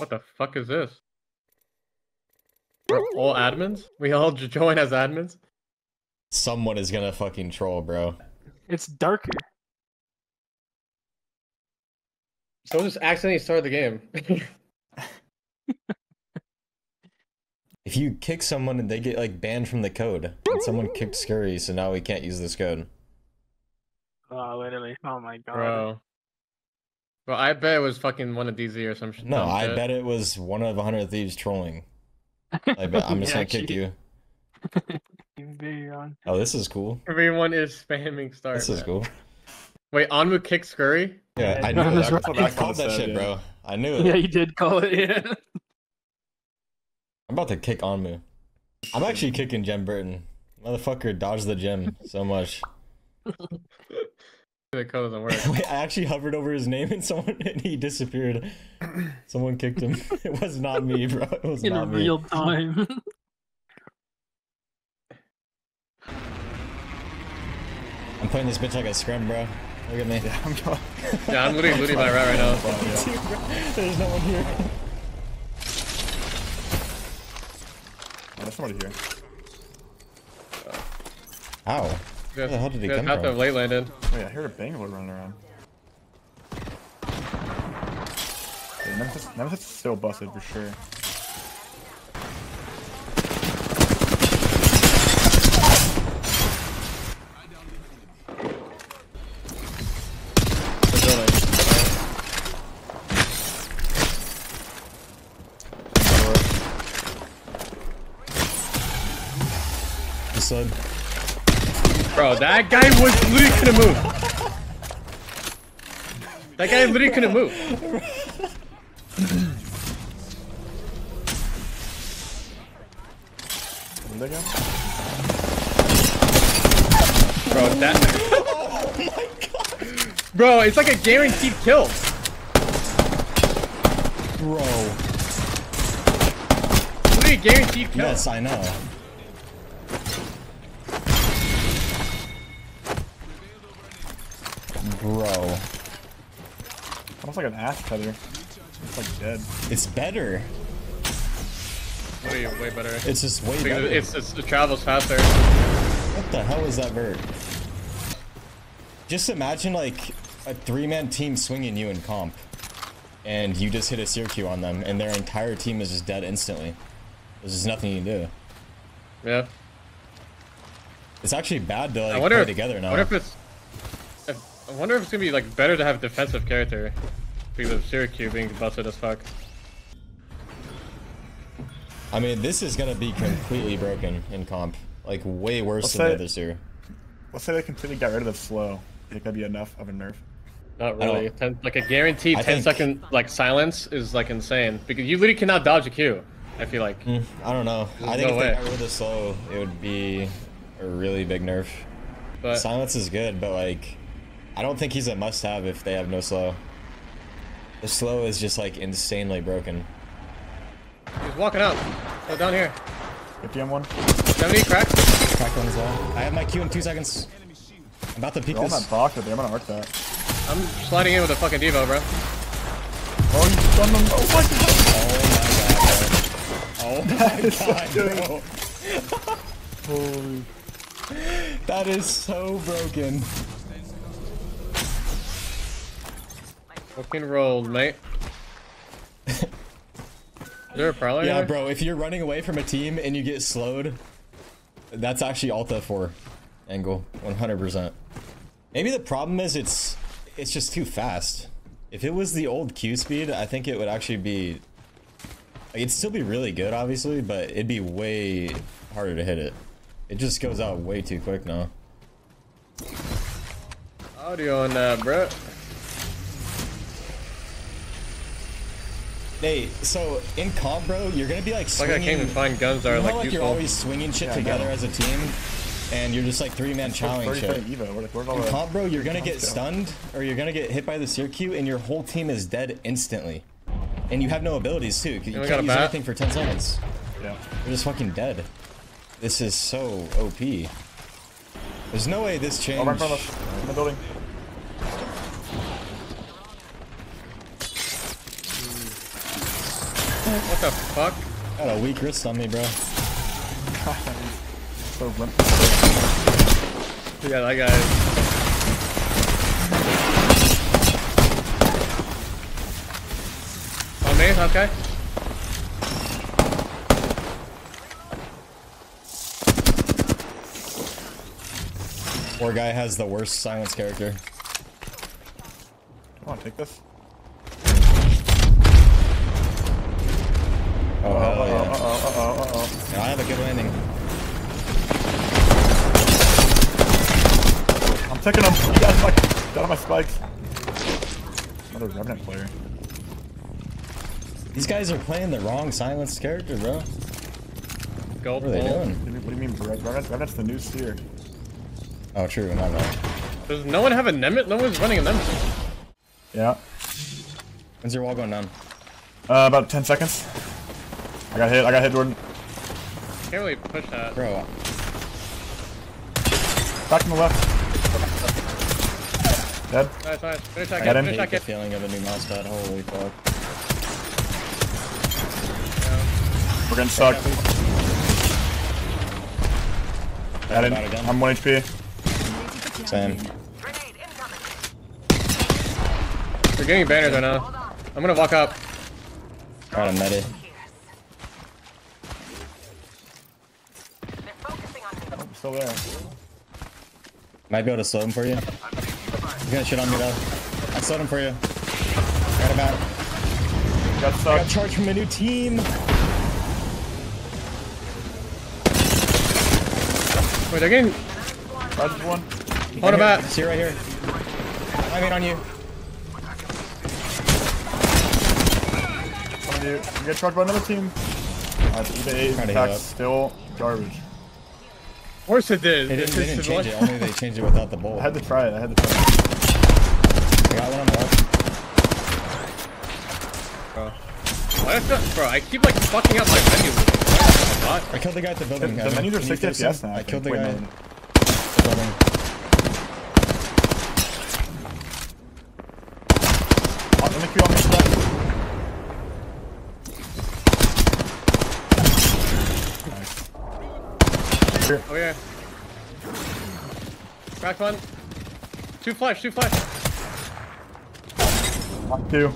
What the fuck is this? We're all admins? We all join as admins? Someone is gonna fucking troll, bro. It's darker. Someone just accidentally started the game. If you kick someone and they get like banned from the code, and someone kicked Scurry, so now we can't use this code. Oh, literally. Oh my god. Bro. Bro, I bet it was fucking one of DZ or some shit. No, I shit. bet it was one of 100 Thieves trolling. I bet I'm just Yeah, gonna kick actually, you. You're very wrong. Oh, this is cool. Everyone is spamming start. This is cool. Wait, Onmu kicked Scurry? Yeah, I No, knew that's it. right. I, I called that said, shit, yeah. bro. I knew it. Yeah, you did call it. Yeah. I'm about to kick Onmu. I'm actually kicking Jem Burton. Motherfucker dodged the gem so much. The code doesn't work. Wait, I actually hovered over his name and someone and he disappeared. Someone kicked him. It was not me, bro. It was In not me. real time. I'm playing this bitch like a scrim, bro. Look at me. Yeah, I'm going. Yeah, I'm literally looting my rat right now. There's no one here. Oh, there's somebody here. Ow. Where the hell did he Yeah, come have to late landed. Oh, Wait, I heard a Bangalore running around. Yeah, Nemesis, Nemesis is still busted for sure. The building. He said, Bro, that guy was literally couldn't move. That guy literally couldn't move. Where'd they go? Bro, that. Bro, it's like a guaranteed kill. bro. Literally a guaranteed kill. Yes, I know. Bro. Almost like an ass tether. It's like dead. It's better. Way, way better. It's just way better. it's, it's, it travels faster. What the hell is that bird? Just imagine like a three-man team swinging you in comp, and you just hit a a Q on them, and their entire team is just dead instantly. There's just nothing you can do. Yeah. It's actually bad to like I wonder play if, together I now. wonder if it's. If, I wonder if it's gonna be like better to have defensive character because of Syracuse being busted as fuck. I mean, this is gonna be completely broken in comp, like way worse Let's than the say- others here. Let's say they completely got rid of the slow. You think that'd be enough of a nerf? Not really. Ten, like a guaranteed I 10 think- second like silence is like insane because you literally cannot dodge a Q. I feel like. Mm, I don't know. I think no if way. they got rid of the slow, it would be a really big nerf. But Silence is good, but like, I don't think he's a must-have if they have no slow. The slow is just like insanely broken. he's walking out. So down here. 50 on one. 70 crack. Crack one as well. I have my Q in two seconds. I'm about to peek They're all in that box right there. I'm gonna arc that. I'm sliding in with a fucking Devo, bro. Oh, you stunned them. Oh my Oh my god, bro. Oh my god, bro. Holy. That is so broken. Fucking rolled, mate. Is there a Yeah, bro, if you're running away from a team and you get slowed, that's actually Alta 4 angle, 100%. Maybe the problem is it's it's just too fast. If it was the old Q speed, I think it would actually be like, it'd still be really good, obviously, but it'd be way harder to hit it. It just goes out way too quick now. Audio on that, bro. Hey, so in comp, bro, you're gonna be like It's like swinging. I can't even find guns that are you know like how, like you're always swinging shit Yeah, together as a team, and you're just like three man chowing 30 shit. second Evo. Where, where's all In comp, bro, you're gonna get stunned or you're gonna get hit by the Q, and your whole team is dead instantly. And you have no abilities too. 'cause You we can't use bat? anything for 10 seconds. Yeah. You're just fucking dead. This is so OP. There's no way this Oh, changed. right in front of us. In the building. What the fuck? Got a weak wrist on me, bro. so limp. Yeah, that guy. On me, top guy. Poor guy has the worst silence character. Come on, take this. Taking him. Get out my, get out of my spikes. Another Revenant player. These guys are playing the wrong silence character, bro. Go What are they pull. doing? What do you mean, what do you mean Revenant? Revenant's the new seer. Oh, true. No, no. Does no one have a Nemet? No one's running a Nemet. Yeah. When's your wall going down? Uh, about 10 seconds. I got hit. I got hit, Jordan. Can't really push that. Bro, Back to the left. Dead. Nice, nice. Finish that I kid, got finish that hate the feeling of a new mouse pad. Holy fuck. We're getting sucked. Got About it. again. I'm 1 HP. Same. We're getting banners right now. I'm gonna walk up. Got a medi. I'm still there. Might be able to slow him for you. He's gonna shit on me though. I slowed him for you. Got him out. Got Got charged from a new team. Wait, they're getting. Charged one. Hold him Right out. here. See right here. I mean on you. One of you. You get charged by another team. Uh, the EVA Trying attack's still garbage. Of course it did. They didn't, they didn't change it. Only they changed it without the bowl. I I had to try it. I had to try it. got one on the left. Why is that, bro? I keep like fucking up my menu. What? I killed the guy at the building. The Evan. menus are Can you 60 fix him? FPS now. I killed the think. guy at the building. Oh, let me queue on me for that. Nice. Here. Oh yeah. Crack one. Two flash, two flash. One, two.